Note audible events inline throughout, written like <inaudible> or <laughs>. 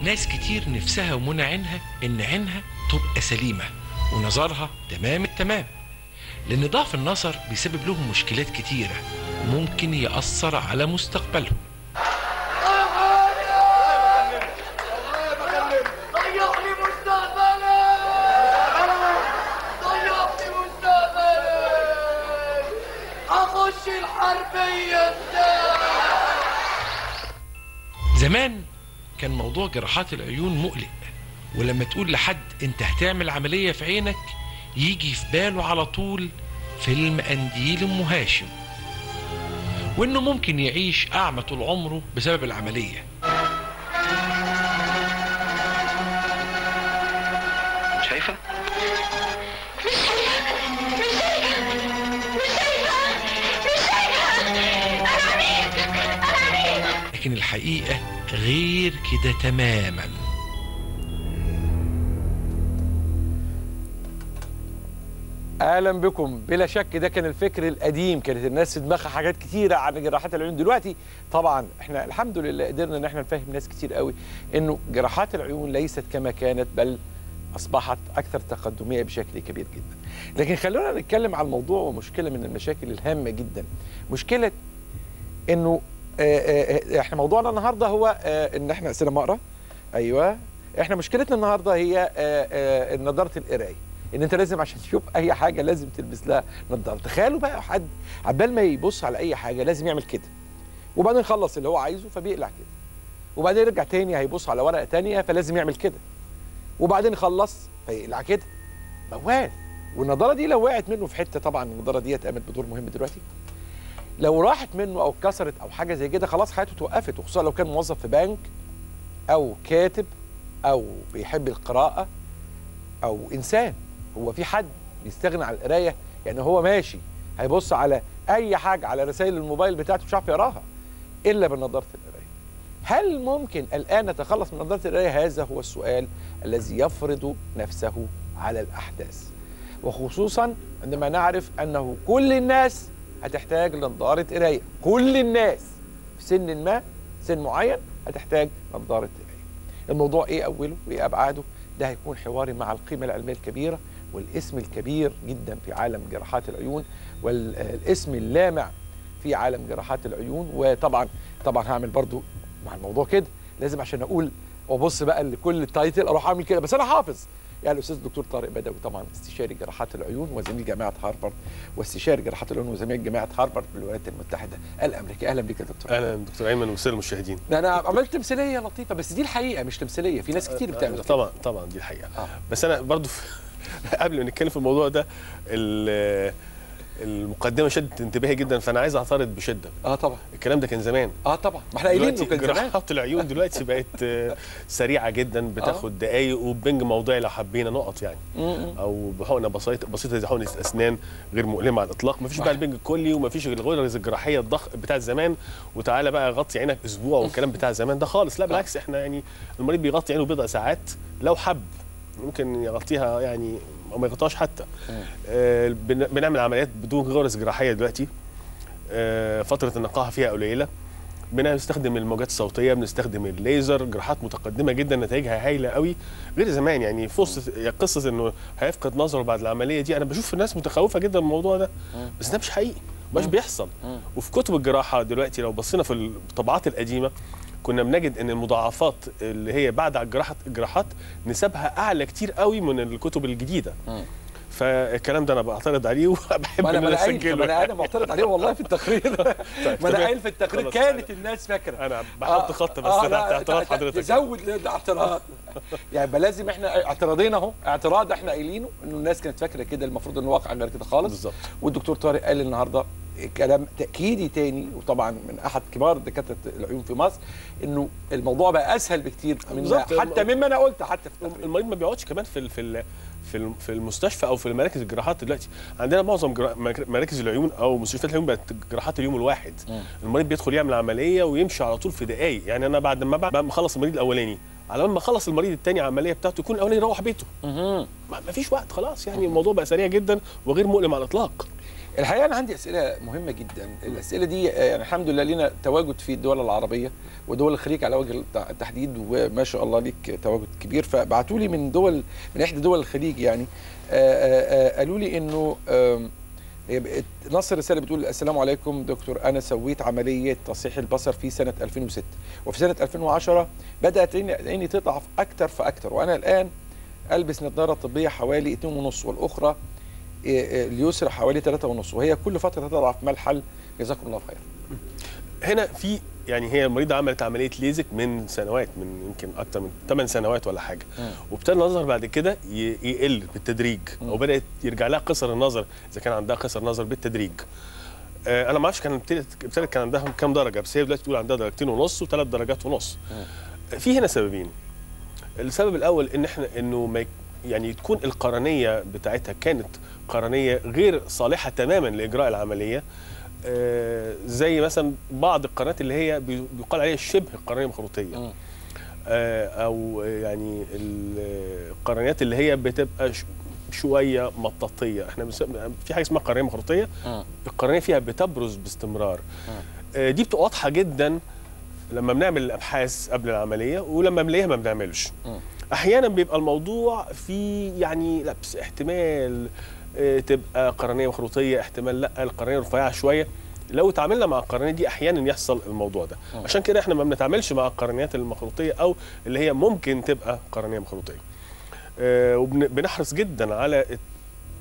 ناس كتير نفسها ومنى عينها إن عينها تبقى سليمة ونظرها تمام التمام. لأن ضعف النظر بيسبب لهم مشكلات كتيرة وممكن يأثر على مستقبلهم. الحربية. إزاي زمان كان موضوع جراحات العيون مقلق. ولما تقول لحد انت هتعمل عملية في عينك يجي في باله على طول فيلم قنديل أم هاشم. وإنه ممكن يعيش أعمى طول عمره بسبب العملية. شايفة؟ لكن الحقيقة غير كده تماما. أهلا بكم. بلا شك ده كان الفكر القديم. كانت الناس في دماغها حاجات كتيرة عن جراحات العيون. دلوقتي طبعا إحنا الحمد لله قدرنا إن إحنا نفهم ناس كتير قوي إنه جراحات العيون ليست كما كانت بل أصبحت أكثر تقدمية بشكل كبير جدا. لكن خلونا نتكلم عن موضوع ومشكلة من المشاكل الهامة جدا. مشكلة إنه إحنا موضوعنا النهارده هو آه، إن إحنا سينما اقرا أيوه. إحنا مشكلتنا النهارده هي آه، آه، نظارة القراية. إن أنت لازم عشان تشوف أي حاجة لازم تلبس لها نظارة. تخيلوا بقى حد عبال ما يبص على أي حاجة لازم يعمل كده. وبعدين يخلص اللي هو عايزه فبيقلع كده. وبعدين يرجع تاني هيبص على ورقة تانية فلازم يعمل كده. وبعدين يخلص فيقلع كده. موال. والنضاره دي لو وقعت منه في حتة طبعا النضاره دي قامت بدور مهم دلوقتي. لو راحت منه أو اتكسرت أو حاجة زي كده خلاص حياته توقفت وخصوصا لو كان موظف في بنك أو كاتب أو بيحب القراءة أو إنسان. هو في حد بيستغنى عن القراية؟ يعني هو ماشي هيبص على أي حاجة على رسائل الموبايل بتاعته مش عارف يقراها إلا بنظارة القراية. هل ممكن الآن نتخلص من نظارة القراية؟ هذا هو السؤال الذي يفرض نفسه على الأحداث. وخصوصا عندما نعرف أنه كل الناس هتحتاج لنظاره قراية. كل الناس في سن ما سن معين هتحتاج نظارة قراية. الموضوع إيه أوله؟ وإيه أبعاده؟ ده هيكون حواري مع القيمة العلمية الكبيرة والاسم الكبير جدا في عالم جراحات العيون والاسم اللامع في عالم جراحات العيون. وطبعا طبعا هعمل برضو مع الموضوع كده. لازم عشان أقول وأبص بقى لكل ال title أروح أعمل كده. بس أنا حافظ. يعني الاستاذ الدكتور طارق بدوي طبعا استشاري جراحات العيون وزميل جامعة هارفارد واستشاري جراحات العيون وزميل جامعة هارفارد بالولايات المتحدة. الامريكيه أهلا بك يا دكتور. أهلا دكتور أيمن والساده المشاهدين. أنا عملت تمثيلية لطيفة بس دي الحقيقة مش تمثيلية. في ناس كتير بتعمل. طبعا طبعا دي الحقيقة. آه. بس أنا برضو <laughs> قبل ما نتكلم في الموضوع ده ال- المقدمة شدت انتباهي جدا فأنا عايز أعترض بشدة. آه طبعا. الكان ده كان زمان. آه طبعا. ما إحنا قايلين إنه كان زمان. جراحات العيون دلوقتي بقت آه، <laughs> سريعة جدا بتاخد دقايق وبنج موضعي لو حبينا نقط يعني. م-م. أو بحقنة بسيطه بسيطة زي حقنة أسنان غير مؤلمة على الإطلاق. مفيش بقى البنج الكلي ومفيش الغرز الجراحية الضخ بتاع زمان. وتعالى بقى غطي عينك أسبوع والكلام بتاع زمان ده خالص. لا بالعكس إحنا يعني المريض بيغطي عينه بضع ساعات. لو حب ممكن يغطيها يعني أو ما يغطيهاش حتى. آه بن- بنعمل عمليات بدون غرز جراحية دلوقتي. آه فترة النقاهة فيها قليلة. بنستخدم الموجات الصوتية بنستخدم الليزر جراحات متقدمة جدا نتائجها هايلة قوي. غير زمان يعني وسط قصة إنه هيفقد نظره بعد العملية دي. أنا بشوف الناس متخوفة جدا من الموضوع ده. بس ده مش حقيقي. مش بيحصل. وفي كتب الجراحة دلوقتي لو بصينا في الطبعات القديمة كنا بنجد إن المضاعفات اللي هي بعد الجراحات الجراحات نسبها أعلى كتير قوي من الكتب الجديدة. فالكلام ده أنا بعترض عليه وبحب إن أنا أسجله. ما أنا أنا معترض عليه والله في التقرير. <laughs> ما أنا تمام. قايل في التقرير. كانت الناس فاكرة. أنا بحط خط بس آه، أنا اعتراض حضرتك. تزود الاعتراض. يعني يبقى لازم إحنا اعتراضين أهو. اعتراض إحنا قايلينه إنه الناس كانت فاكرة كده المفروض ان الواقع غير كده خالص. بالظبط. والدكتور طارق قال النهارده كلام تأكيدي تاني وطبعا من أحد كبار دكاترة العيون في مصر إنه الموضوع بقى أسهل بكتير من. حتى مما أنا قلت حتى في التقرير المريض ما بيقعدش كمان في في في الم- في المستشفى أو في مراكز الجراحات دلوقتي. عندنا معظم مراكز العيون أو مستشفيات العيون بقت جراحات اليوم الواحد. المريض بيدخل يعمل عملية ويمشي على طول في دقائق يعني أنا بعد ما بعد ما اخلص المريض الأولاني على ما اخلص المريض الثاني عملية بتاعته يكون الأولاني يروح بيته. ما فيش وقت خلاص. يعني الموضوع بقى سريع جدا وغير مؤلم على الإطلاق. الحقيقة أنا عندي أسئلة مهمة جدا. الأسئلة دي آه، يعني الحمد لله لينا تواجد في الدول العربية ودول الخليج على وجه الت- التحديد وما شاء الله ليك تواجد كبير. فبعتوا لي من دول من إحدى دول الخليج يعني. آه، آه، قالوا لي إنه آم، هي بقت- نص الرسالة بتقول السلام عليكم دكتور أنا سويت عملية تصحيح البصر في سنة 2006 وفي سنة 2010 بدأت عيني تضعف أكتر فأكتر. وأنا الآن ألبس نظارة طبية حوالي 2.5 والأخرى إيه، إيه، اليسرى حوالي 3.5 وهي كل فترة تضعف ما الحل. جزاكم الله خير. هنا في يعني هي المريضة عملت عملية ليزك من سنوات من يمكن أكتر من 8 سنوات ولا حاجة. وابتدى النظر بعد كده يقل بالتدريج أو بدأت يرجع لها قصر النظر إذا كان عندها قصر نظر بالتدريج. آه أنا ما أعرفش كان ابتدت كان عندها كام درجة بس هي دلوقتي بتقول عندها درجتين ونص وثلاث درجات ونص. في هنا سببين. السبب الأول إن إحنا إنه ما يعني تكون القرنية بتاعتها كانت قرنية غير صالحة تماما لإجراء العملية. آه، زي مثلا بعض القنوات اللي هي بي- بيقال عليها شبه قرنيه مخروطيه آه، أو يعني ال- القرنيات اللي هي بتبقى شوية مطاطية. إحنا في حاجة اسمها قرنية مخروطية. القرنية فيها بتبرز باستمرار. آه، دي بتبقى واضحة جدا لما بنعمل الأبحاث قبل العملية ولما بنلاقيها ما بنعملش. أحيانا بيبقى الموضوع في يعني لبس احتمال آه، تبقى قرنية مخروطيه احتمال لأ القرنية رفيعة شوية. لو اتعاملنا مع القرنية دي أحيانا يحصل الموضوع ده. عشان كده إحنا ما بنتعاملش مع القرنيات المخروطية أو اللي هي ممكن تبقى قرنية مخروطية. وبنحرص جدا على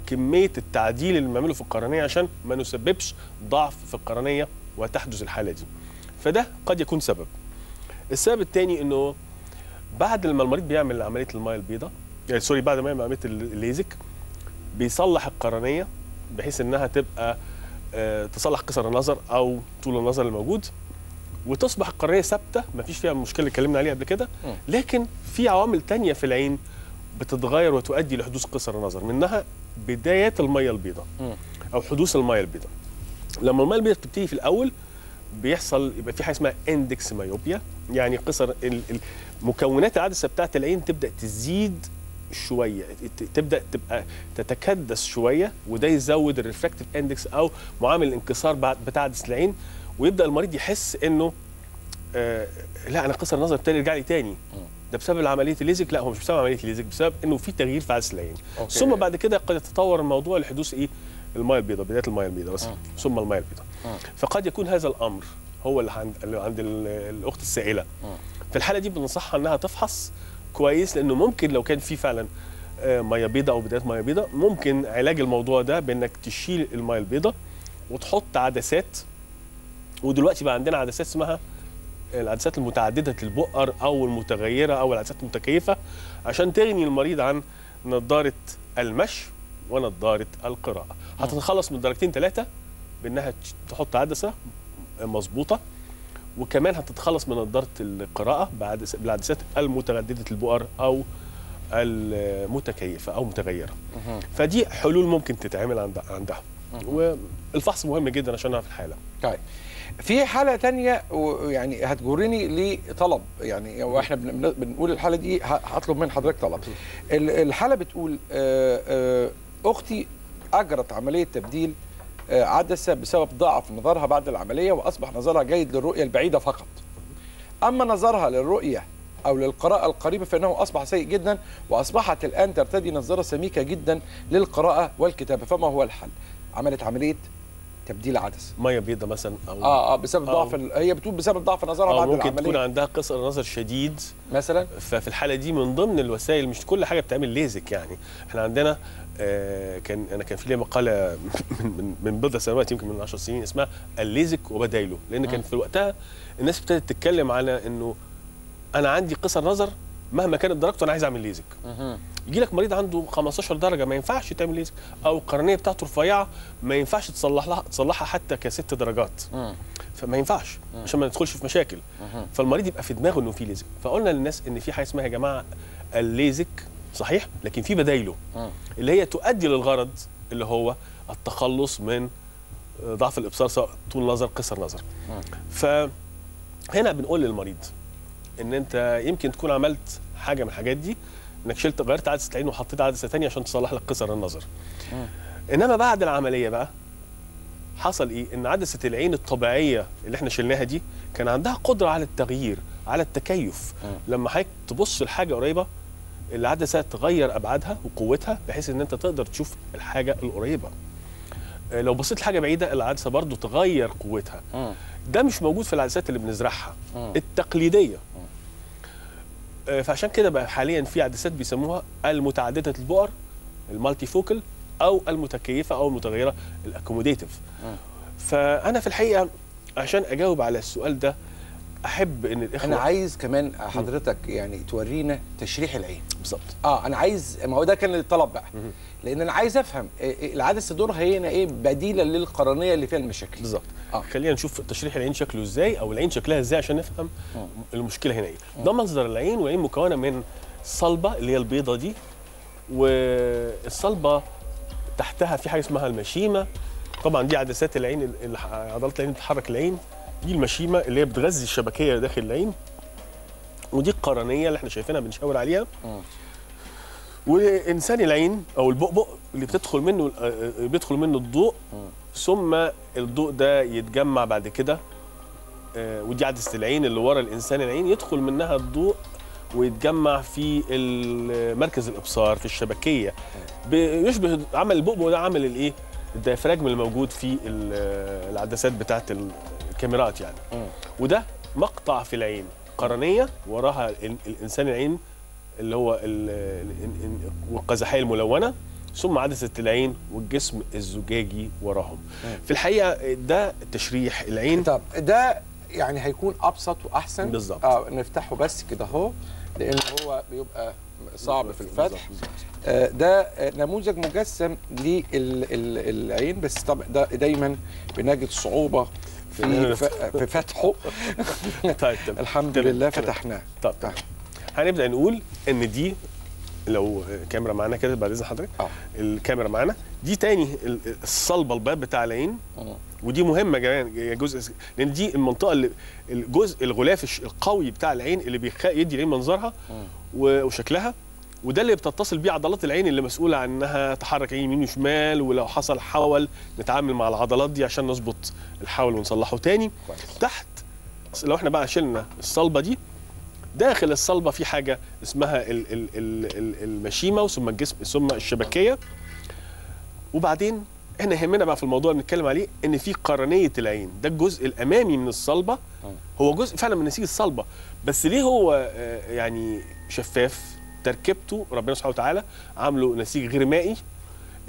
كمية التعديل اللي بنعمله في القرنية عشان ما نسببش ضعف في القرنية وتحدث الحالة دي. فده قد يكون سبب. السبب الثاني إنه بعد لما المريض بيعمل عملية المايه البيضاء يعني سوري بعد ما يعمل عملية الليزك بيصلح القرنية بحيث إنها تبقى آه، تصلح قصر النظر أو طول النظر الموجود وتصبح القرنية ثابتة ما فيش فيها المشكلة اللي اتكلمنا عليها قبل كده لكن في عوامل تانية في العين بتتغير وتؤدي لحدوث قصر النظر منها بدايات المية البيضاء أو حدوث المية البيضاء. لما المية البيضاء بتبتدي في الأول بيحصل يبقى في حاجة اسمها index myopia يعني قصر مكونات العدسه بتاعت العين تبدأ تزيد شوية تبدأ تبقى تتكدس شوية وده يزود ال refractive index أو معامل الانكسار بتاع عدسه العين ويبدأ المريض يحس إنه آه لا أنا قصر النظر ابتدى يرجع لي تاني. ده بسبب عملية الليزك؟ لا هو مش بسبب عملية الليزك بسبب إنه في تغيير في عدسه العين. أوكي. ثم بعد كده قد يتطور الموضوع لحدوث إيه؟ الميه البيضاء بداية الميه البيضاء بس ثم الميه البيضاء فقد يكون هذا الأمر. هو اللي عند اللي عند ال- الأخت السائلة. في الحالة دي بننصحها إنها تفحص كويس لأنه ممكن لو كان في فعلا آه، مية بيضاء أو بداية مية بيضاء ممكن علاج الموضوع ده بإنك تشيل المية البيضاء وتحط عدسات. ودلوقتي بقى عندنا عدسات اسمها العدسات المتعددة البؤر أو المتغيرة أو العدسات المتكيفة عشان تغني المريض عن نظاره المشي ونظاره القراءة. هتتخلص من درجتين ثلاثة بإنها تحط عدسة مظبوطة. وكمان هتتخلص من نظارة القراءة بالعدسات المتعدده البؤر أو المتكيفة أو متغيرة. فدي حلول ممكن تتعمل عند عندها. والفحص مهم جدا عشان نعرف الحالة. طيب. في حالة تانية ويعني هتجرني لطلب. يعني وإحنا بن- بن- بنقول الحالة دي هطلب من حضرتك طلب. ال- الحالة بتقول أختي أجرت عملية تبديل آه، عدسة بسبب ضعف نظرها بعد العملية وأصبح نظرها جيد للرؤية البعيدة فقط. أما نظرها للرؤية أو للقراءة القريبة فإنه أصبح سيء جدا وأصبحت الآن ترتدي نظارة سميكة جدا للقراءة والكتابة. فما هو الحل؟ عملت عملية تبديل عدسة مية بيضاء مثلا أو آه آه بسبب أو- ضعف. هي بتقول بسبب ضعف نظرها أو بعد ممكن العملية. تكون عندها قصر نظر شديد. مثلا؟ ففي الحالة دي من ضمن الوسائل مش كل حاجة بتعمل ليزك يعني. إحنا عندنا آه كان أنا كان في لي مقالة <laughs> من من, من بضع سنوات يمكن من 10 سنين اسمها الليزك وبدايله. لأن كان في وقتها الناس ابتدت تتكلم على إنه أنا عندي قصر نظر مهما كانت درجته أنا عايز أعمل ليزك. يجي لك مريض عنده 15 درجة ما ينفعش تعمل ليزك. أو القرنية بتاعته رفيعة ما ينفعش تصلح لها تصلحها حتى كست درجات. فما ينفعش عشان ما ندخلش في مشاكل. فالمريض يبقى في دماغه إنه في ليزك. فقلنا للناس إن في حاجة اسمها يا جماعة الليزك صحيح؟ لكن في بدايله اللي هي تؤدي للغرض اللي هو التخلص من ضعف الإبصار سواء طول نظر قصر نظر فهنا بنقول للمريض إن أنت يمكن تكون عملت حاجة من الحاجات دي إنك شلت غيرت عدسة العين وحطيت عدسة ثانية عشان تصلح لك قصر النظر. إنما بعد العملية بقى حصل إيه؟ إن عدسة العين الطبيعية اللي إحنا شلناها دي كان عندها قدرة على التغيير على التكيف. لما حضرتك تبص لحاجة قريبة العدسه تغير أبعادها وقوتها بحيث إن أنت تقدر تشوف الحاجة القريبة. آه، لو بصيت لحاجة بعيدة العدسه برضو تغير قوتها. ده مش موجود في العدسات اللي بنزرعها. التقليدية. آه، فعشان كده بقى حاليا في عدسات بيسموها المتعددة البؤر ال multifocal أو المتكيفة أو المتغيرة ال accommodative فأنا في الحقيقة عشان أجاوب على السؤال ده أحب إن الإخوة أنا عايز كمان حضرتك يعني تورينا تشريح العين. بالظبط. آه أنا عايز ما هو ده كان الطلب بقى. لأن أنا عايز أفهم إيه- إيه العدسه دورها هنا إيه؟ بديلة للقرنية اللي فيها المشاكل. بالظبط. آه. خلينا نشوف تشريح العين شكله إزاي أو العين شكلها إزاي عشان نفهم المشكلة هنا إيه. ده منظر العين والعين مكونة من صلبة اللي هي البيضة دي والصلبة تحتها في حاجة اسمها المشيمة. طبعا دي عدسات العين اللي عضلات العين بتحرك العين. دي المشيمه اللي هي بتغذي الشبكية داخل العين. ودي القرنية اللي إحنا شايفينها بنشاور عليها. وانسان العين أو البؤبؤ اللي بتدخل منه آه، بيدخل منه الضوء ثم الضوء ده يتجمع بعد كده آه، ودي عدسة العين اللي ورا الإنسان العين يدخل منها الضوء ويتجمع في مركز الإبصار في الشبكية. بيشبه عمل البؤبؤ ده عمل الإيه؟ الديافراجم الموجود في ال- العدسات بتاعت الكاميرات يعني. وده مقطع في العين قرنية وراها ال- الإنسان العين اللي هو ال- ال- ال- والقزحية الملونة ثم عدسة العين والجسم الزجاجي وراهم. في الحقيقة ده تشريح العين. طب ده يعني هيكون أبسط وأحسن؟ بالظبط. آه نفتحه بس كده أهو لأن هو بيبقى صعب في الفتح. آه ده نموذج مجسم للعين بس. طبعا ده دايما بنجد صعوبة في <laughs> في فتحه طيب تمام. الحمد. لله. فتحناه طب تمام. هنبدأ نقول إن دي لو كاميرا معانا كده بعد إذن حضرتك آه الكاميرا معانا دي تاني ال- الصلبة الباب بتاع العين ودي مهمة كمان جزء لأن دي المنطقة اللي الجزء الغلاف القوي بتاع العين اللي بيخ... يدي العين منظرها و- وشكلها وده اللي بتتصل بيه عضلات العين اللي مسؤولة عن انها تحرك عين يمين وشمال ولو حصل حول نتعامل مع العضلات دي عشان نظبط الحول ونصلحه. تاني كويس. تحت لو إحنا بقى شلنا الصلبة دي داخل الصلبة في حاجة اسمها ال ال ال ال المشيمة ثم الجسم ثم الشبكية. وبعدين إحنا يهمنا بقى في الموضوع اللي بنتكلم عليه إن في قرنية العين. ده الجزء الأمامي من الصلبة. هو جزء فعلا من نسيج الصلبة. بس ليه هو آه، يعني شفاف؟ تركيبته ربنا سبحانه وتعالى عامله نسيج غير مائي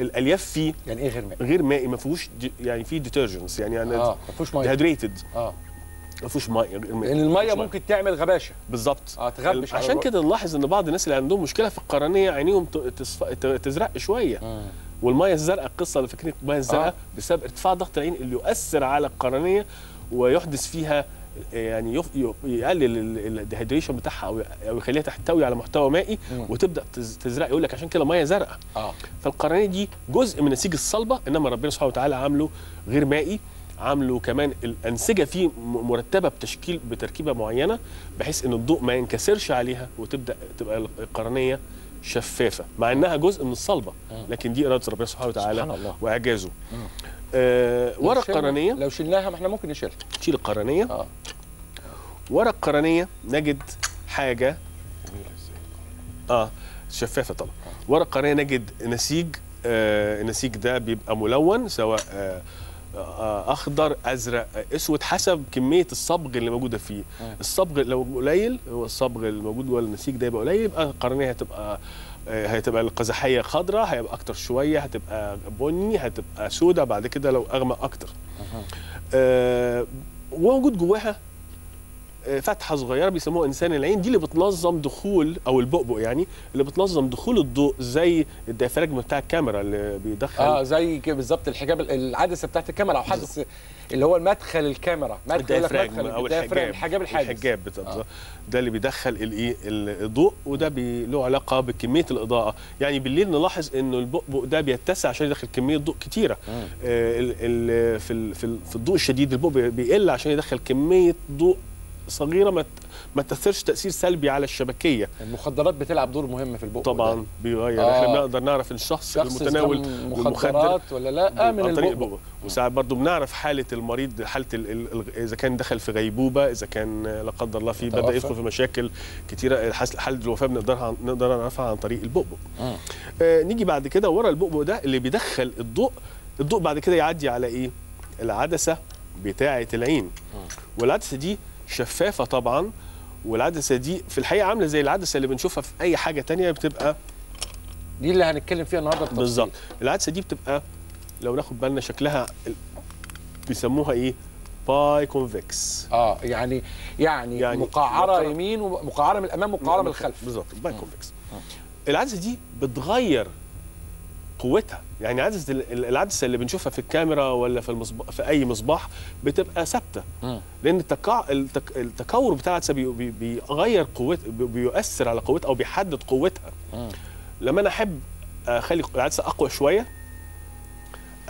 الألياف فيه يعني إيه غير مائي؟ غير مائي ما فيهوش يعني فيه deturgescence يعني يعني آه ما فيهوش مية dehydrated آه ما فيهوش مية. لأن المية ممكن تعمل غباشة بالظبط آه تغبش عشان. كده نلاحظ إن بعض الناس اللي عندهم مشكلة في القرنية عينيهم تصف... تزرق شوية والمية الزرقاء القصة اللي فاكرين المية الزرقاء آه. بسبب ارتفاع ضغط العين اللي يؤثر على القرنية ويحدث فيها يعني يف... يقلل ال dehydration بتاعها أو أو يخليها تحتوي على محتوى مائي مم. وتبدأ تز- تزرق يقول لك عشان كده مية زرقاء. آه. فالقرنيه دي جزء من نسيج الصلبة إنما ربنا سبحانه وتعالى عامله غير مائي عامله كمان الانسجه فيه مرتبة بتشكيل بتركيبة معينة بحيث إن الضوء ما ينكسرش عليها وتبدأ تبقى القرنية شفافة مع إنها جزء من الصلبة. لكن دي إرادة ربنا سبحانه وتعالى سبحان الله. وإعجازه. آه ورا القرنيه لو شلناها ما إحنا ممكن نشيلها. تشيل القرنية. آه. ورا القرنيه نجد حاجة. آه شفافة طبعا. ورا القرنيه نجد نسيج. آه النسيج ده بيبقى ملون سواء آه آه أخضر أزرق آه، أسود حسب كمية الصبغ اللي موجودة فيه. الصبغ لو قليل هو الصبغ الموجود جوه النسيج ده يبقى قليل يبقى القرنية هتبقى آه، هتبقى القزحية خضراء هيبقى أكتر شوية هتبقى بني هتبقى سوداء بعد كده لو أغمق أكتر. آه وموجود جواها آه، فتحة صغيرة بيسموها إنسان العين. دي اللي بتنظم دخول أو البؤبؤ يعني اللي بتنظم دخول الضوء زي الديافراجم بتاع الكاميرا اللي بيدخل. آه زي كده بالظبط. الحجاب العدسة بتاعت الكاميرا أو حدث اللي هو المدخل الكاميرا. مدخل الديافراجم أو الحجاب. الحجاب الحاجز الحجاب بتاع ده اللي بيدخل الايه الضوء وده له علاقة بكمية الإضاءة. يعني بالليل نلاحظ إنه البؤبؤ ده بيتسع عشان يدخل كمية ضوء كتيرة. آه ال ال في, ال في الضوء الشديد البؤبؤ بيقل عشان يدخل كمية ضوء صغيرة ما ما تأثرش تأثير سلبي على الشبكية. المخدرات بتلعب دور مهم في البق طبعا. بيغير. آه. إحنا بنقدر نعرف إن الشخص شخص المتناول مخدرات ولا لا من عن طريق البق البؤبؤ وساعات برضو بنعرف حالة المريض حالة ال ال ال إذا كان دخل في غيبوبة إذا كان لا قدر الله في بدا. يدخل في مشاكل كتيرة حس- حالة الوفاة بنقدرها نقدر نعرفها عن طريق البؤبؤ مم. آه نيجي بعد كده ورا البؤبؤ ده اللي بيدخل الضوء. الضوء بعد كده يعدي على إيه؟ العدسة بتاعة العين. والعدسة دي شفافة طبعا والعدسه دي في الحقيقة عاملة زي العدسه اللي بنشوفها في أي حاجة تانية بتبقى دي اللي هنتكلم فيها النهارده بالتفصيل. بالظبط. العدسه دي بتبقى لو ناخد بالنا شكلها بيسموها إيه؟ biconvex. آه يعني يعني, يعني مقعرة. يمين ومقعرة من الأمام ومقعره من الخلف. بالظبط biconvex. العدسه دي بتغير قوتها. يعني عدسة ال- ال- العدسة اللي بنشوفها في الكاميرا ولا في المصباح في أي مصباح بتبقى ثابتة. لأن التكع... التك... التكور بتاع العدسة بي... بي... بيغير قوت بي... بيؤثر على قوتها أو بيحدد قوتها. مم. لما أنا أحب أخلي العدسة أقوى شوية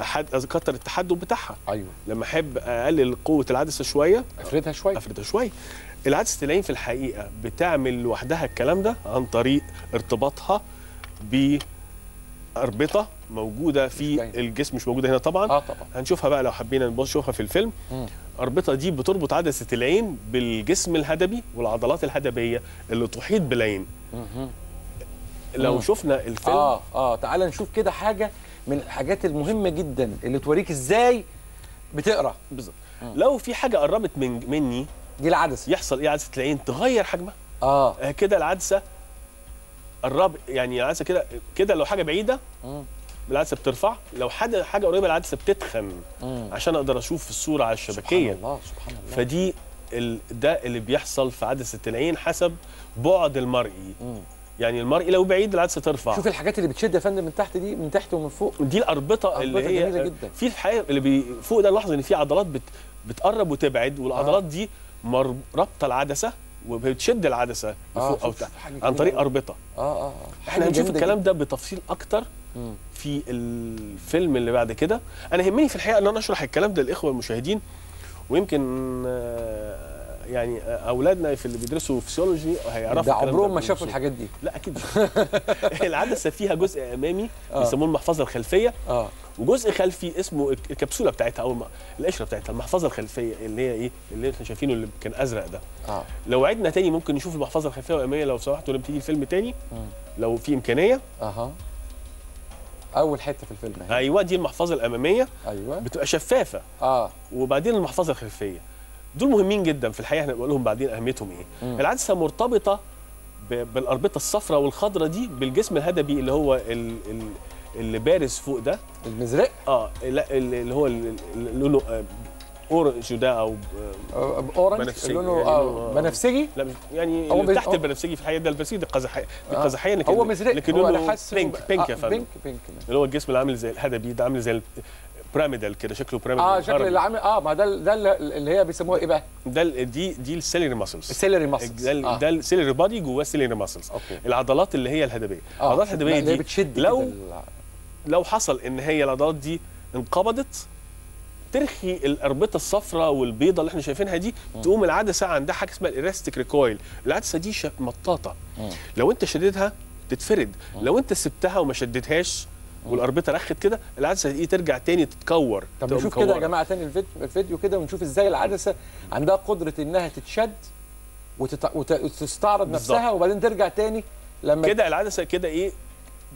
أحد... أكتر التحدد بتاعها. أيوه. لما أحب أقلل قوة العدسة شوية أفردها شوية. أفردها شوية. العدسة العين في الحقيقة بتعمل لوحدها الكلام ده عن طريق ارتباطها باربطه موجودة في. الجسم مش موجودة هنا طبعا. آه طبعا. هنشوفها بقى لو حبينا نبص نشوفها في الفيلم. مم. الاربطه دي بتربط عدسة العين بالجسم الهدبي والعضلات الهدبيه اللي تحيط بالعين. لو. شفنا الفيلم. آه آه. تعال نشوف كده حاجة من الحاجات المهمة جدا اللي توريك إزاي بتقرأ. بالظبط. لو في حاجة قربت من مني دي العدسة. يحصل إيه؟ عدسة العين تغير حجمها. آه. آه، كده العدسة قرب يعني العدسه كده كده لو حاجة بعيدة. العدسه بترفع لو حاجة حاجة قريبة العدسه بتتخن مم. عشان أقدر أشوف الصورة على سبحان الشبكيه الله سبحان الله فدي ال... ده اللي بيحصل في عدسه العين حسب بعد المرئي مم. يعني المرئي لو بعيد العدسه ترفع شوف الحاجات اللي بتشد يا فندم من تحت دي من تحت ومن فوق دي الأربطة اللي هي جميلة جدا. في الحقيقة اللي بي فوق ده نلاحظ إن في عضلات بت بتقرب وتبعد والعضلات دي مر- رابطه العدسة وبتشد العدسة آه، لفوق أو شوف، تحت عن طريق. أربطة آه آه آه إحنا هنشوف الكلام. ده بتفصيل أكتر. في الفيلم اللي بعد كده أنا يهمني في الحقيقة إن أنا أشرح الكلام ده للإخوة المشاهدين ويمكن آه، يعني آه، أولادنا في اللي بيدرسوا فسيولوجي هيعرفوا ده عمرهم ما. شافوا الحاجات دي. لا أكيد <laughs> العدسة فيها جزء امامي آه. بيسموه المحفظة الخلفية. آه. وجزء خلفي اسمه الك- الكبسولة بتاعتها أو القشرة بتاعتها المحفظة الخلفية اللي هي إيه اللي إحنا شايفينه اللي كان أزرق ده. آه. لو عدنا تاني ممكن نشوف المحفظة الخلفية والاماميه لو سمحتوا لما تيجي الفيلم تاني. مم. لو في إمكانية. أها. أول حتة في الفيلم. اهي أيوه دي المحفظة الاماميه أيوه. بتبقى شفافة. آه. وبعدين المحفظة الخلفية. دول مهمين جدا في الحقيقة هنبقى لهم بعدين أهميتهم إيه؟ مم. العدسة مرتبطة بالأربطة الصفراء والخضراء دي بالجسم الهدبي اللي هو ال- ال- اللي بارز فوق ده. المزرق؟ آه لا ال- اللي هو لونه آه، orange ده أو آه، آه، orange؟ بنفسجي، لونه يعني آه بنفسجي؟ لا يعني هو تحت البنفسجي في الحقيقة ده البنفسجي دي قزحيه دي. قزحية لكن هو مزرق. لكن لونه pink pink يا فندم. pink pink اللي هو الجسم اللي عامل زي الهدبي ده عامل زي ال pyramidal كده شكله pyramidal آه شكل اللي عامل آه ما ده ده اللي- هي بيسموها إيه بقى؟ ده دي دي ال ciliary muscles ال ciliary muscles ده ال- ده ال ciliary body جواه ال ciliary muscles okay. العضلات اللي هي الهدبيه آه، العضلات الهدبيه دي بتشد لو ال- لو حصل إن هي العضلات دي انقبضت ترخي الأربطة الصفراء والبيضة اللي إحنا شايفينها دي تقوم العدسه عندها حاجة اسمها الالاستيك ريكويل العدسه دي مطاطة. لو أنت شديتها تتفرد. لو أنت سبتها وما شدتهاش والاربطه رخت كده العدسة دي ترجع تاني تتكور طب نشوف كده يا. جماعة تاني الفيديو, الفيديو كده ونشوف إزاي العدسة عندها قدرة إنها تتشد وتت... وت... وتستعرض. نفسها وبعدين ترجع تاني لما كده العدسة كده إيه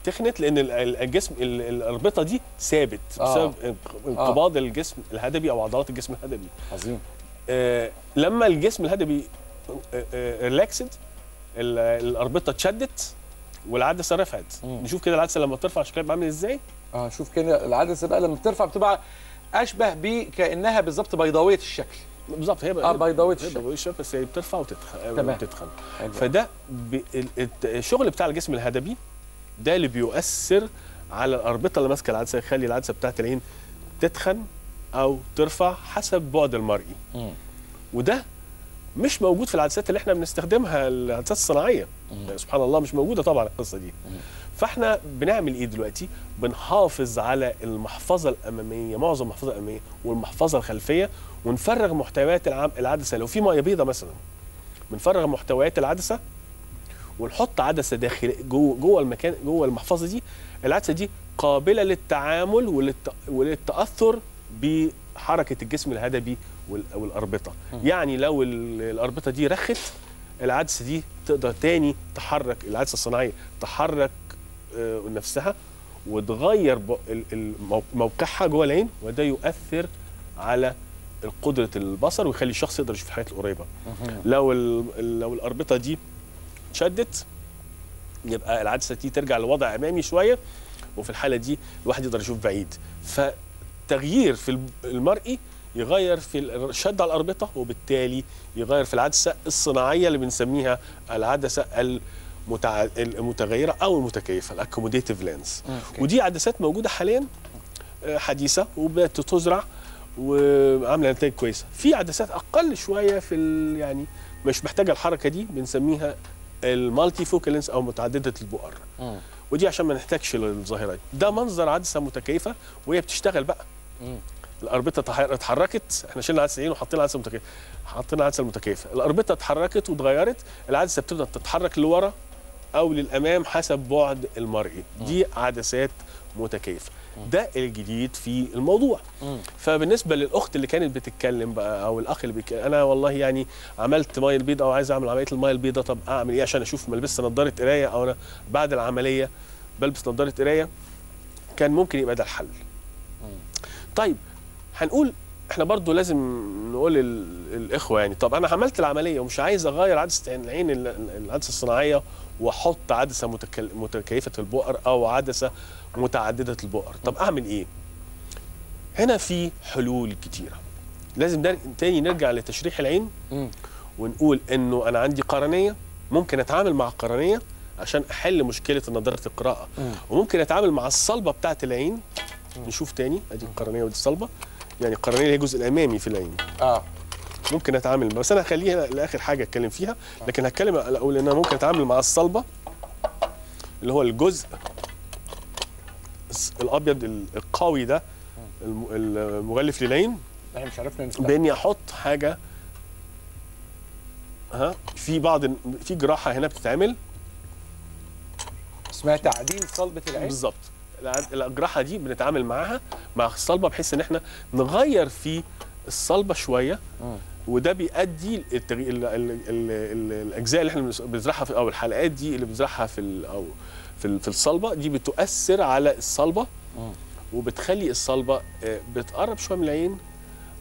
تخنت لأن ال- ال- الجسم ال- الاربطه دي ثابت آه. بسبب انق- انقباض الجسم الهدبي أو عضلات الجسم الهدبي عظيم آه لما الجسم الهدبي ريلاكسد الاربطه اتشدت والعدسة رفعت مم. نشوف كده العدسة لما ترفع شكلها بيبقى عامل إزاي آه شوف كده العدسة بقى لما بترفع بتبقى أشبه بكانها بالظبط بيضاوية الشكل بالظبط هي آه بيضاوية الشكل بيضاوية الشكل بس هي بترفع وتتخن تمام. وتتخن. فده ب... الشغل بتاع الجسم الهدبي ده اللي بيؤثر على الأربطة اللي ماسكة العدسة يخلي العدسة بتاعت العين تتخن أو ترفع حسب بعد المرئي مم. وده مش موجود في العدسات اللي إحنا بنستخدمها العدسات الصناعية. سبحان الله مش موجودة طبعا القصة دي. فاحنا بنعمل إيه دلوقتي؟ بنحافظ على المحفظة الأمامية معظم المحفظة الأمامية والمحفظة الخلفية ونفرغ محتويات العدسة. لو في مية بيضاء مثلا بنفرغ محتويات العدسة ونحط عدسة داخل جوه جوه المكان جوه المحفظة دي. العدسة دي قابلة للتعامل وللت... وللتأثر بحركة الجسم الهدبي. والأربطة. يعني لو ال- الأربطة دي رخت العدسه دي تقدر تاني تحرك العدسة الصناعية تحرك آه، نفسها وتغير موقعها جوه العين وده يؤثر على قدرة البصر ويخلي الشخص يقدر يشوف الحاجات القريبة. لو لو الأربطة دي شدت يبقى العدسة دي ترجع لوضع أمامي شوية وفي الحالة دي الواحد يقدر يشوف بعيد. فتغيير في المرئي يغير في الشد على الأربطة وبالتالي يغير في العدسة الصناعية اللي بنسميها العدسة المتع... المتغيرة أو المتكيفة ال accommodative lens okay. ودي عدسات موجودة حاليا آه، حديثة وبدات تزرع وعاملة نتائج كويسة في عدسات أقل شوية في ال... يعني مش محتاجة الحركة دي بنسميها ال multifocal lens أو متعددة البؤر مم. ودي عشان ما نحتاجش للظاهرة دي ده منظر عدسة متكيفة وهي بتشتغل بقى. الأربطة تح- اتحركت إحنا شلنا عدسه عين وحطينا عدسه متكيفه حطينا عدسه متكيفه الأربطة اتحركت واتغيرت العدسة بتبدأ تتحرك لورا أو للأمام حسب بعد المرئي. دي عدسات متكيفة. ده الجديد في الموضوع. مم. فبالنسبة للأخت اللي كانت بتتكلم بقى أو الأخ اللي بيتكلم أنا والله يعني عملت ميه البيضاء أو عايز أعمل عملية الميه البيضاء طب أعمل إيه عشان أشوف ما لبست نظاره قراية أو أنا بعد العملية بلبس نظاره قراية؟ كان ممكن يبقى ده الحل. طيب هنقول إحنا برضو لازم نقول الاخوه يعني طب أنا عملت العملية ومش عايز أغير عدسه العين ال- العدسة الصناعية وأحط عدسة متكيفة البؤر أو عدسة متعددة البؤر طب أعمل إيه؟ هنا في حلول كتيرة. لازم تاني نرجع لتشريح العين. ونقول إنه أنا عندي قرنية ممكن أتعامل مع القرنيه عشان أحل مشكلة نظاره القراءة. مم. وممكن أتعامل مع الصلبة بتاعة العين. نشوف تاني أدي القرنية ودي الصلبة. يعني اللي هي الجزء الأمامي في العين. آه. ممكن أتعامل بس أنا هخليها لآخر حاجة أتكلم فيها لكن هتكلم أقول إن أنا ممكن أتعامل مع الصلبة اللي هو الجزء الأبيض ال- القوي ده الم- المغلف للعين. إحنا مش عرفنا باني أحط حاجة ها في بعض في جراحة هنا بتتعمل. اسمها تعديل صلبة العين. بالظبط. الجراحه دي بنتعامل معاها مع الصلبة بحيث إن إحنا نغير في الصلبة شوية. وده بيؤدي. الأجزاء اللي إحنا بنز- بنزرعها في أو الحلقات دي اللي بنزرعها في. أو في. في الصلبة دي بتؤثر على الصلبة. وبتخلي الصلبة آه، بتقرب شوية من العين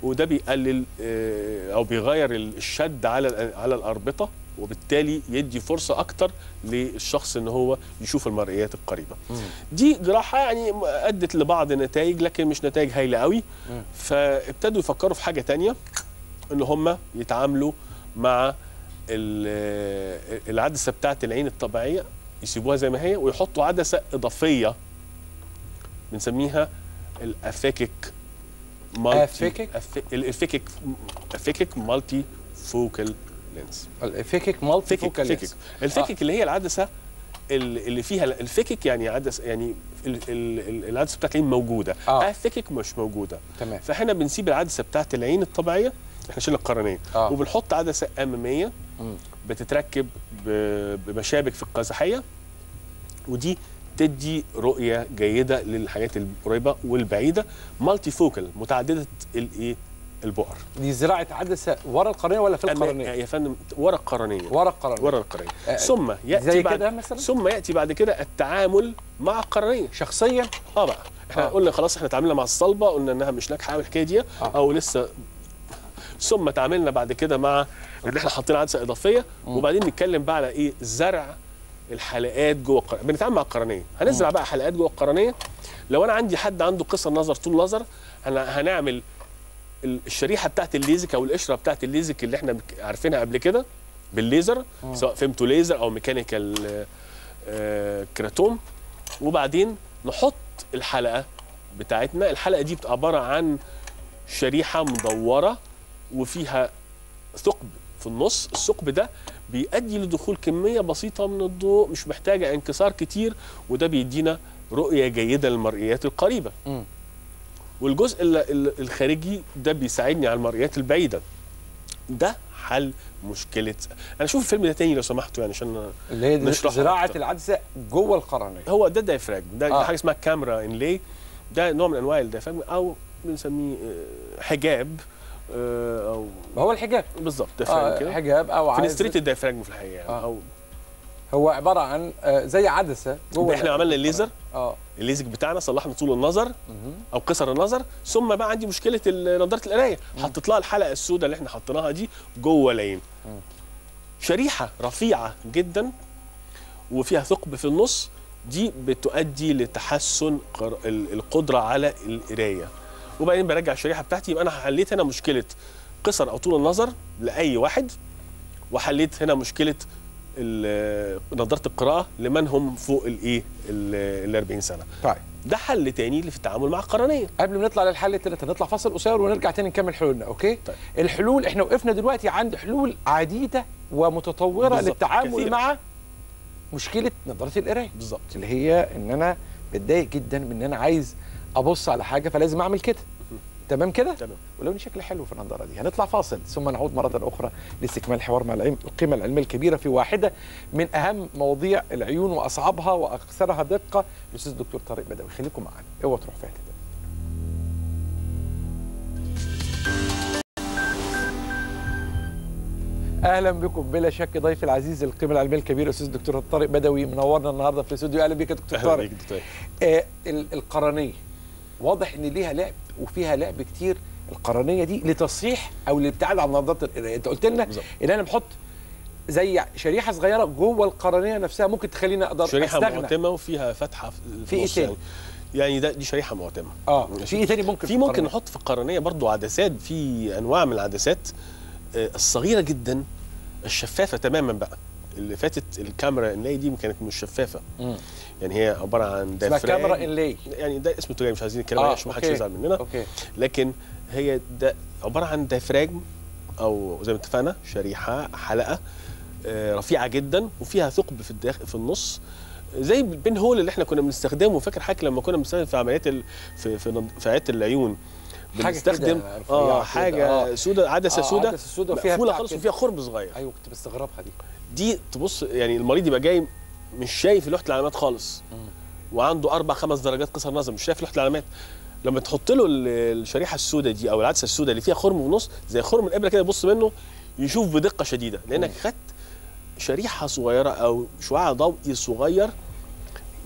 وده بيقلل آه، أو بيغير ال- الشد على على الأربطة وبالتالي يدي فرصة أكتر للشخص إن هو يشوف المرئيات القريبة دي جراحة يعني أدت لبعض النتائج لكن مش نتائج هايلة قوي مم. فابتدوا يفكروا في حاجة تانية إن هم يتعاملوا مع ال- العدسة بتاعة العين الطبيعية يسيبوها زي ما هي ويحطوا عدسة إضافية بنسميها ال aphakic multi aphakic؟ أف- ال aphakic aphakic multifocal lens ال phakic multifocal lens. الفيكك اللي هي العدسة ال- اللي فيها الفيكك يعني عدسة يعني ال- ال- ال- العدسة بتاعت العين موجودة. آه. الفيكك مش موجودة. تمام. فإحنا بنسيب العدسة بتاعت العين الطبيعية إحنا شلنا القرنيه آه. وبنحط عدسة أمامية مم. بتتركب بمشابك في القزحية. ودي تدي رؤية جيدة للحاجات القريبة والبعيدة. مالتي فوكال متعدده الايه البؤر. دي زراعة عدسة ورا القرنية ولا في القرنية؟ يا فندم ورا القرنية. ورا القرنية. ورا القرنية. آه، ثم يأتي زي بعد كده مثلا؟ ثم يأتي بعد كده التعامل مع القرنية. شخصيا؟ آه بقى. إحنا آه. قلنا خلاص إحنا اتعاملنا مع الصلبة قلنا إنها مش ناجحة قوي الحكاية دي آه. أو لسه <laughs> ثم تعاملنا بعد كده مع إن إحنا حاطين عدسة إضافية وبعدين نتكلم بقى على إيه؟ زرع الحلقات جوه القرنية. بنتعامل مع القرنية. هنزرع بقى حلقات جوه القرنية. لو أنا عندي حد عنده قصر نظر طول نظر هن- هنعمل الشريحة بتاعت الليزك أو القشرة بتاعت الليزك اللي إحنا عارفينها قبل كده بالليزر سواء femto laser أو mechanical آه، keratome. وبعدين نحط الحلقة بتاعتنا. الحلقة دي بتبقى عبارة عن شريحة مدورة وفيها ثقب في النص. الثقب ده بيؤدي لدخول كمية بسيطة من الضوء مش محتاجة انكسار كتير وده بيدينا رؤية جيدة للمرئيات القريبة. مم. والجزء ال- ال- الخارجي ده بيساعدني على المرئيات البعيدة. ده حل مشكلة. أنا أشوف الفيلم ده تاني لو سمحتوا يعني عشان اللي هي زراعة. العدسة جوه القرنية. هو ده diaphragm ده آه. آه. حاجة اسمها Kamra inlay ده نوع من أنواع ال diaphragm أو بنسميه آه، حجاب آه، أو ما هو الحجاب. بالظبط diaphragm آه كده. حجاب أو عدسه fenestrated diaphragm في الحقيقة. يعني آه. أو هو عبارة عن آه زي عدسة جوه إحنا عملنا الليزر. آه. الليزك بتاعنا صلحنا طول النظر أو قصر النظر. ثم بقى عندي مشكلة نضاره القراية. حطيت لها الحلقة السوداء اللي إحنا حطيناها دي جوه العين. شريحة رفيعة جدا وفيها ثقب في النص. دي بتؤدي لتحسن القدرة على القراية. وبعدين برجع الشريحة بتاعتي. يبقى أنا حليت هنا مشكلة قصر أو طول النظر لأي واحد وحليت هنا مشكلة نضاره القراءة لمن هم فوق الايه ال 40 سنة. طيب. ده حل تاني اللي في التعامل مع القرنيه قبل ما نطلع للحل الثالث نطلع فاصل قصير ونرجع تاني نكمل حلولنا أوكي؟ طيب. الحلول إحنا وقفنا دلوقتي عند حلول عديدة ومتطورة للتعامل كثيرة. مع مشكلة نظاره القراية بالظبط. اللي هي إن أنا بتضايق جدا من إن أنا عايز أبص على حاجة فلازم أعمل كده. تمام كده؟ تمام. ولو إن شكلي حلو في النضاره دي. هنطلع فاصل ثم نعود مرة أخرى لاستكمال الحوار مع العلم القيمة العلمية الكبيرة في واحدة من أهم مواضيع العيون واصعبها واكثرها دقة. الأستاذ الدكتور طارق بدوي خليكم معانا. اوعوا تروح فاتت أهلا بكم بلا شك ضيفي العزيز القيمة العلمية الكبيرة الأستاذ الدكتور طارق بدوي. منورنا النهارده في الاستوديو. أهلا بك يا دكتور أهلا طارق. بيك دكتور. آه ال- القرنية واضح إن ليها لعب وفيها لعب كتير القرنية دي لتصحيح أو للابتعاد عن نظاره القرايه أنت قلت لنا. إن أنا بحط زي شريحة صغيرة جوه القرنية نفسها ممكن تخليني أقدر شريحة أستغنى معتمه وفيها فتحة في النص تاني؟ يعني. يعني ده دي شريحة معتمه آه. في إيه تاني ممكن في ممكن؟ نحط في القرنية برضو عدسات في أنواع من العدسات آه، الصغيرة جدا الشفافة تماما بقى اللي فاتت ال Kamra inlay دي كانت مش شفافة مم. يعني هي عبارة عن اسمها diaphragm Kamra inlay. يعني ده اسمه تجاري مش عايزين نتكلم عليه عشان ما حدش okay. يزعل مننا. okay. لكن هي ده عبارة عن دايفراجم أو زي ما اتفقنا شريحة حلقة آه، رفيعة جدا وفيها ثقب في الداخل في النص. زي البين هول اللي إحنا كنا بنستخدمه. فاكر حضرتك لما كنا بنستخدم في عمليات ال... في في, في عيادة العيون؟ بنستخدم آه حاجة آه. سوداء عدسة آه، سوداء عدسة سوداء وفيها مقفولة خالص. وفيها خرم صغير. أيوه كنت بستغربها دي. دي تبص يعني المريض يبقى جاي مش شايف لوحة العلامات خالص. وعنده أربع خمس درجات قصر نظر مش شايف لوحة العلامات. لما تحط له ال- الشريحة السوداء دي أو العدسة السوداء اللي فيها خرم النص زي خرم الإبرة كده يبص منه يشوف بدقة شديدة. لأنك خدت شريحة صغيرة أو شعاع ضوئي صغير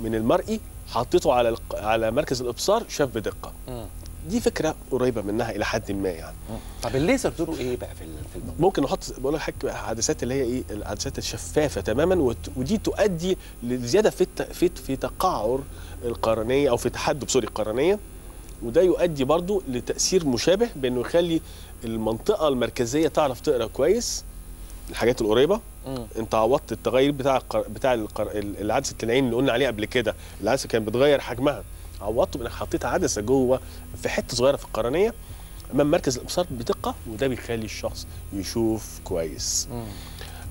من المرئي حطيته على على مركز الإبصار شاف بدقة. دي فكرة قريبة منها إلى حد ما يعني. طب الليزر دوره إيه بقى في في الموضوع ممكن نحط بقول لك حاجة عدسات اللي هي إيه؟ العدسات الشفافة تماما ودي تؤدي لزيادة في في في تقعر القرنية أو في تحدب سوري القرنية. وده يؤدي برضو لتأثير مشابه بأنه يخلي المنطقة المركزية تعرف تقرأ كويس. الحاجات القريبة. مم. أنت عوضت التغير بتاع القر... بتاع القر... ال- العدسة العين اللي قلنا عليه قبل كده. العدسة كانت بتغير حجمها. عوضته بانك حطيت عدسة جوه في حتة صغيرة في القرنية أمام مركز الابصار بدقة وده بيخلي الشخص يشوف كويس.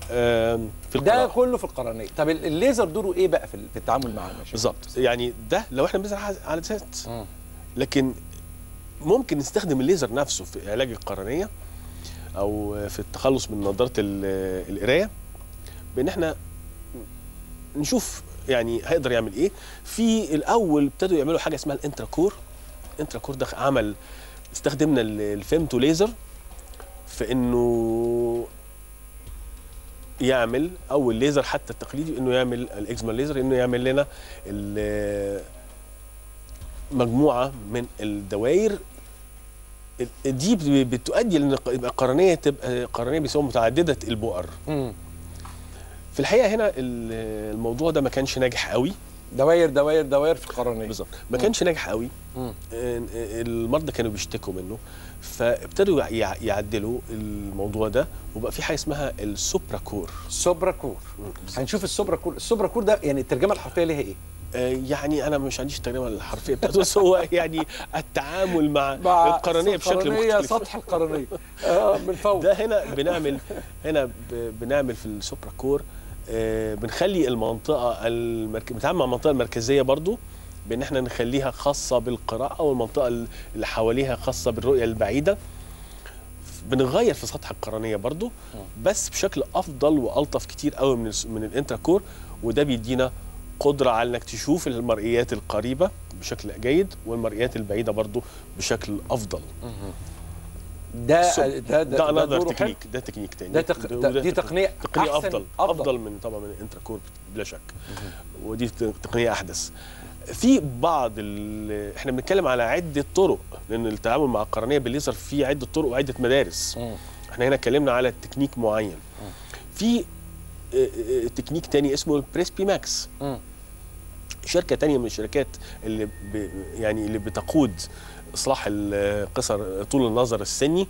في ده كله في القرنية. طب ال- الليزر دوره إيه بقى في ال- في التعامل مع المشاكل بالظبط. يعني ده لو إحنا بنزرع عدسات. مم. لكن ممكن نستخدم الليزر نفسه في علاج القرنية أو في التخلص من نظارة ال- القراية بإن إحنا نشوف يعني هيقدر يعمل إيه. في الأول ابتدوا يعملوا حاجة اسمها ال Intracor ال Intracor ده عمل استخدمنا ال- ال femto laser في إنه يعمل أو الليزر حتى التقليدي إنه يعمل ال excimer laser إنه يعمل لنا مجموعة من الدوائر. ال- دي بتؤدي لإن ق- يبقى قرنية تبقى قرنية بيسموها متعددة البؤر. في الحقيقة هنا ال- الموضوع ده ما كانش ناجح قوي. دواير دواير دواير في القرنية. بالظبط. ما كانش ناجح قوي. آه، المرضى كانوا بيشتكوا منه. فابتدوا يع- يعدلوا الموضوع ده وبقى في حاجة اسمها ال Supracor. Supracor. هنشوف ال Supracor. ال Supracor ده يعني الترجمة الحرفية ليها إيه؟ آه، يعني أنا مش عنديش الترجمة الحرفية بتاعته بس هو يعني التعامل مع, <laughs> القرنية بشكل القرنية، مختلف. سطح القرنية. <laughs> آه من فوق. ده هنا بنعمل هنا بنعمل في ال Supracor آه، بنخلي المنطقة المرك... بنتعامل مع المنطقة المركزية برضو بإن إحنا نخليها خاصة بالقراءة والمنطقة اللي حواليها خاصة بالرؤية البعيدة. بنغير في سطح القرنية برضو بس بشكل أفضل وألطف كتير قوي من من ال Intracor وده بيدينا قدرة على إنك تشوف المرئيات القريبة بشكل جيد والمرئيات البعيدة برضو بشكل أفضل. ده ده ده, ده حلو. تكنيك ده تكنيك تاني. ده تق... وده ده دي تق- تقنية تقنية أحسن أفضل أفضل. من طبعا من ال Intracor بلا شك. ودي تقنية أحدث. في بعض ال- إحنا بنتكلم على عدة طرق لأن التعامل مع القرنية بالليزر فيه عدة طرق وعدة مدارس. إحنا هنا اتكلمنا على تكنيك معين. في آه، آه، تكنيك تاني اسمه ال PresbyMAX. شركة تانية من الشركات اللي ب يعني اللي بتقود اصلاح القصر طول النظر السني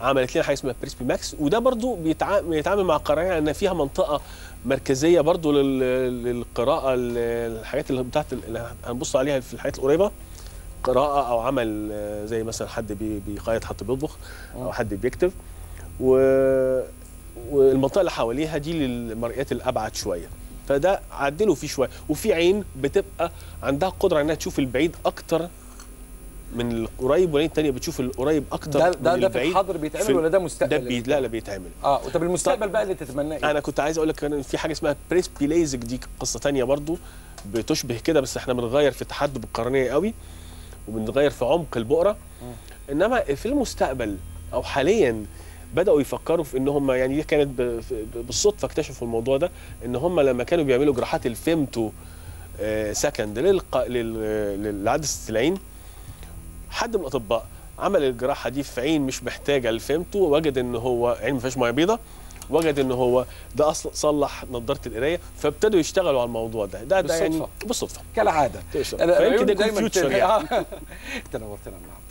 عملت لنا حاجة اسمها PresbyMAX وده برضو بيتع- بيتعامل مع القرنيه ان فيها منطقة مركزية برضو لل- للقراءة ال- الحاجات اللي بتاعت اللي هنبص عليها في الحاجات القريبة قراءة أو عمل آه، زي مثلا حد بي- بيخيط حد بيطبخ أو حد بيكتب. و والمنطقة اللي حواليها دي للمرئيات الأبعد شوية. فده عدلوا فيه شوية. وفي عين بتبقى عندها قدرة إنها تشوف البعيد أكتر من القريب والعين الثانية بتشوف القريب أكتر ده من ده ده في الحاضر بيتعمل في ولا ده مستقبل؟ ده بي لا لا بيتعمل. آه طب المستقبل بقى اللي تتمناه إيه؟ أنا كنت عايز أقول لك ان في حاجة اسمها PresbyLASIK دي قصة تانية برضو بتشبه كده بس إحنا بنغير في تحدب القرنيه قوي وبنغير في عمق البؤرة إنما في المستقبل أو حاليا بدأوا يفكروا في إن هم يعني دي كانت بالصدفة اكتشفوا الموضوع ده إن هم لما كانوا بيعملوا جراحات الفيمتو آه، second للق... لل... للعدسة العين حد من الأطباء عمل الجراحة دي في عين مش محتاجة الفيمتو وجد إن هو عين ما فيهاش ميه بيضاء وجد إن هو ده أصلا صلح نظارة القراية فابتدوا يشتغلوا على الموضوع ده ده ده يعني بالصدفة. بالصدفة كالعادة العيون ده يكون فيوتشر يعني. <laughs> آه. انت نورتنا النهارده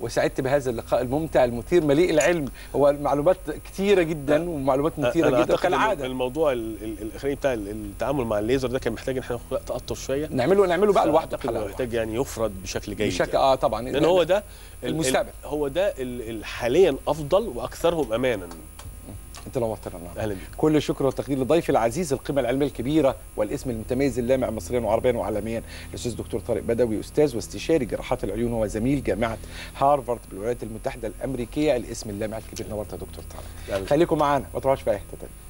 وسعدت بهذا اللقاء الممتع المثير مليء العلم. هو المعلومات كتيرة جدا ومعلومات مثيرة جدا كالعادة. الموضوع ال- ال- الاخراني بتاع ال- التعامل مع الليزر ده كان محتاج إن إحنا ناخد وقت أطول شوية. نعمله نعمله بقى لوحده حلقه محتاج يعني يفرد بشكل جيد بشكل يعني. آه طبعا. لأن هو ده ال- ال- المستقبل. هو ده ال- ال- حاليا أفضل وأكثرهم امانا. انت نورتنا النهارده أهلا بك كل الشكر والتقدير لضيفي العزيز القيمة العلمية الكبيرة والاسم المتميز اللامع مصريا وعربيا وعالميا. الأستاذ دكتور طارق بدوي أستاذ واستشاري جراحات العيون وزميل جامعة هارفارد بالولايات المتحدة الأمريكية. الاسم اللامع الكبير نورت يا دكتور طارق. خليكم معانا ما تروحوش في أي حتة تانية.